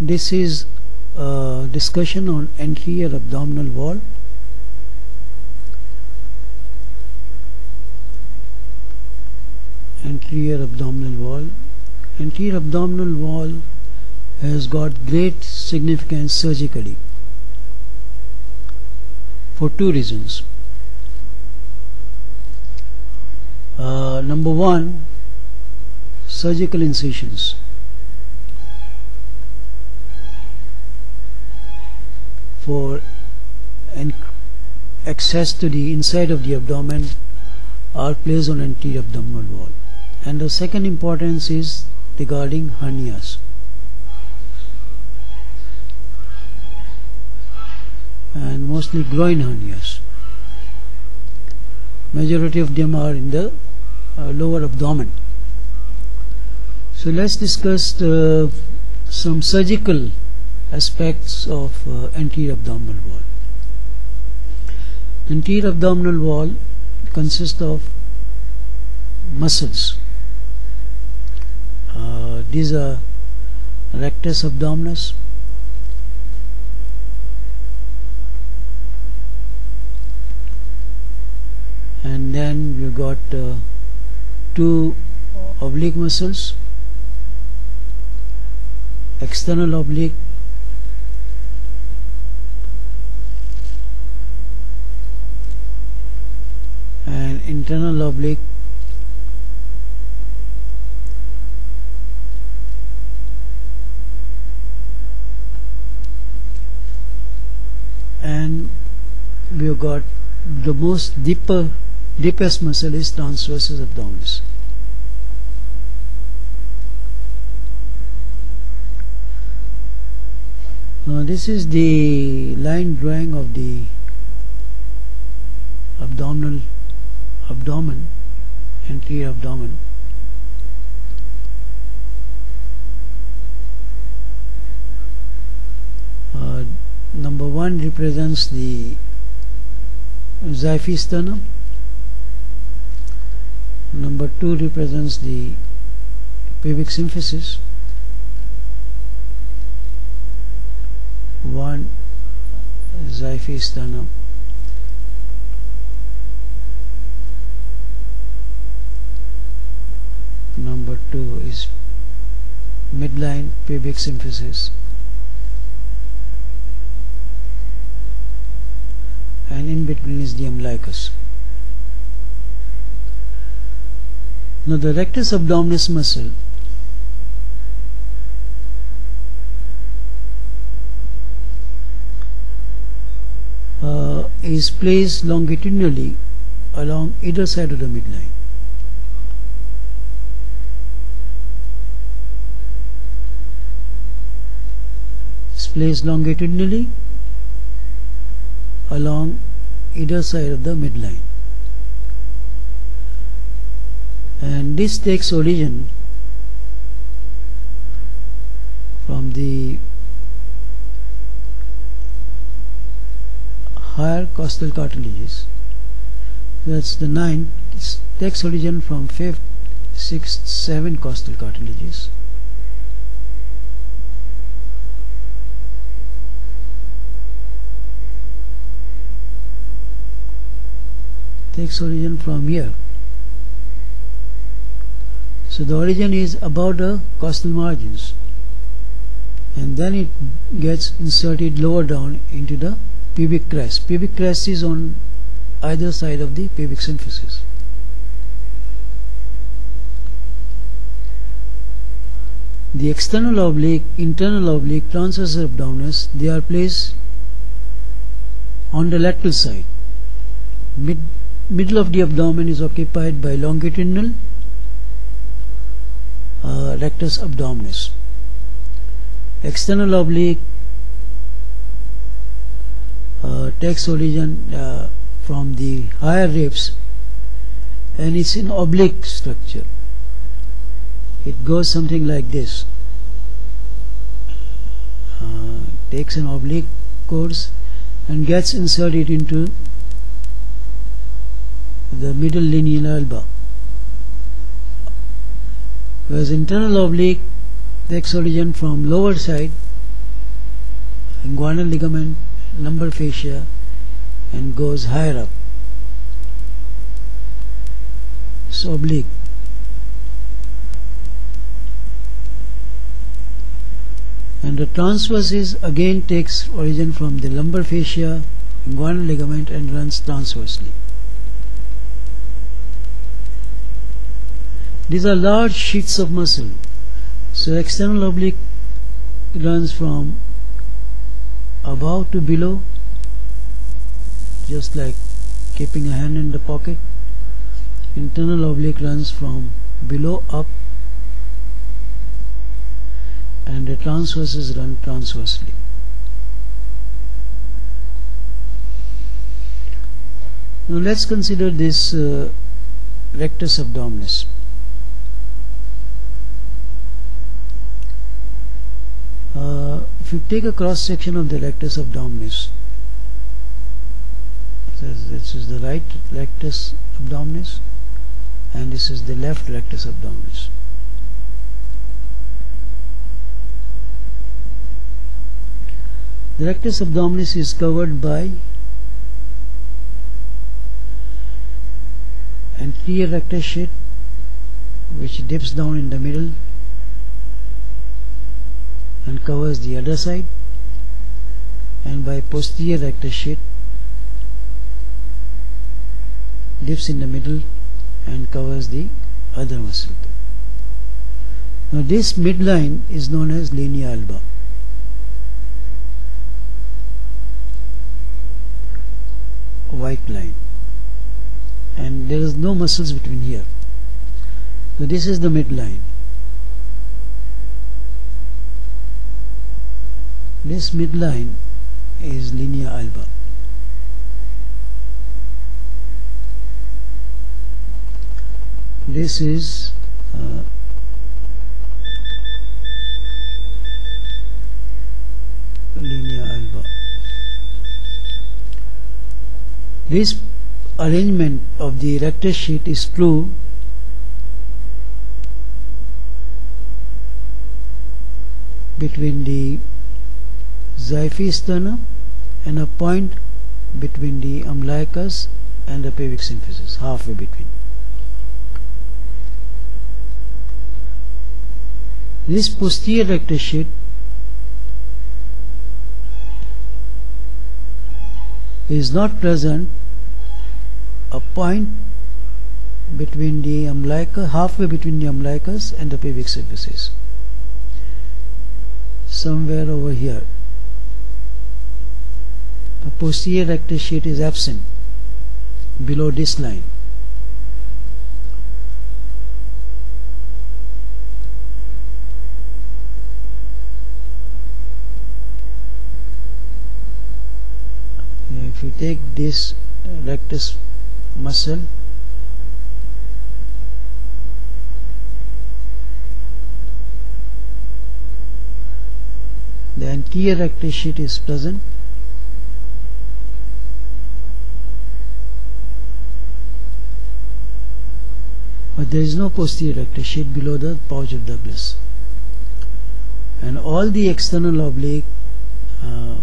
this is a discussion on anterior abdominal wall. Anterior abdominal wall. Anterior abdominal wall has got great significance surgically for two reasons. Uh, number one surgical incisions for an access to the inside of the abdomen are placed on anterior abdominal wall. And the second importance is regarding hernias. And mostly groin hernias. Majority of them are in the uh, lower abdomen. So let's discuss the, some surgical aspects of uh, anterior abdominal wall. Anterior abdominal wall consists of muscles. Uh, these are rectus abdominis. And then you got uh, two oblique muscles external oblique and internal oblique. And we've got the most deeper deepest muscle is transversus abdominis now this is the line drawing of the abdominal abdomen anterior abdomen. Uh, number one represents the xiphisternum number two represents the pubic symphysis. One xiphisternum number two is midline pubic symphysis. And in between is the umbilicus now the rectus abdominis muscle uh, is placed longitudinally along either side of the midline is placed longitudinally along either side of the midline. And this takes origin from the higher costal cartilages. That's the ninth. It takes origin from fifth sixth seventh costal cartilages takes origin from here. So the origin is above the costal margins. And then it gets inserted lower down into the pubic crest. Pubic crest is on either side of the pubic symphysis. The external oblique internal oblique transversus abdominis they are placed on the lateral side mid middle of the abdomen is occupied by longitudinal uh, rectus abdominis. External oblique uh, takes origin uh, from the higher ribs and it's an oblique structure. It goes something like this. Uh, takes an oblique course and gets inserted into the middle linea alba whereas internal oblique takes origin from lower side inguinal ligament, lumbar fascia and goes higher up. So oblique. And the transverse is again takes origin from the lumbar fascia, inguinal ligament and runs transversely. These are large sheets of muscle. So external oblique runs from above to below just like keeping a hand in the pocket. Internal oblique runs from below up and the transverses run transversely. Now let's consider this uh, rectus abdominis. Uh, if you take a cross section of the rectus abdominis, this is the right rectus abdominis and this is the left rectus abdominis. The rectus abdominis is covered by anterior rectus sheath which dips down in the middle and covers the other side and by posterior rectus sheath dips in the middle and covers the other muscle. Now this midline is known as linea alba. White line and there is no muscles between here. So this is the midline. This midline is linea alba. This is uh, linea alba. This arrangement of the rectus sheath is true between the xiphoid and a point between the umbilicus and the pelvic symphysis, halfway between. This posterior rectus sheath is not present a point between the umbilicus, halfway between the umbilicus and the pelvic symphysis. Somewhere over here. Posterior rectus sheath is absent below this line. if you take this rectus muscle the anterior rectus sheath is present but there is no posterior rectus sheath below the pouch of Douglas and all the external oblique uh,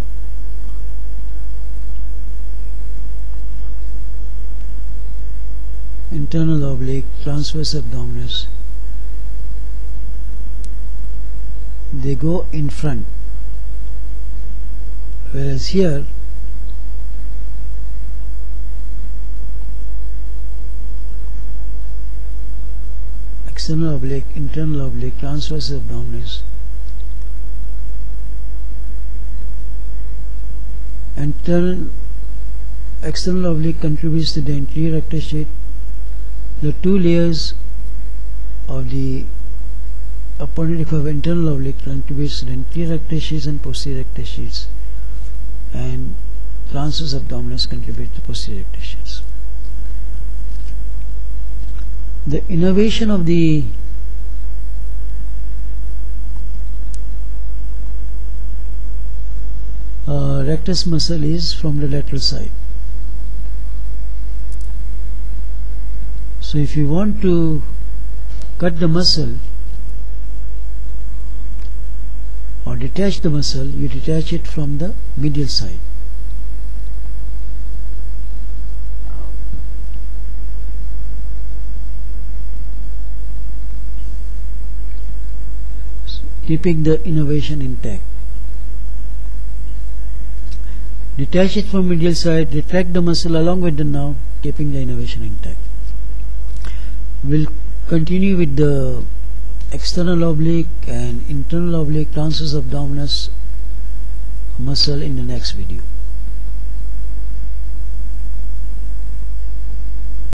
internal oblique, transverse abdominis. They go in front. Whereas here, external oblique, internal oblique, transverse abdominis, internal external oblique contributes to the anterior rectus sheath the two layers of the opponent of internal oblique contributes to the anterior rectus sheath and posterior rectus sheath and transverse abdominis contribute to posterior rectus sheath. The innervation of the uh, rectus muscle is from the lateral side. So if you want to cut the muscle or detach the muscle you detach it from the medial side keeping the innervation intact detach it from medial side retract the muscle along with the nerve keeping the innervation intact we'll continue with the external oblique and internal oblique transverse abdominis muscle in the next video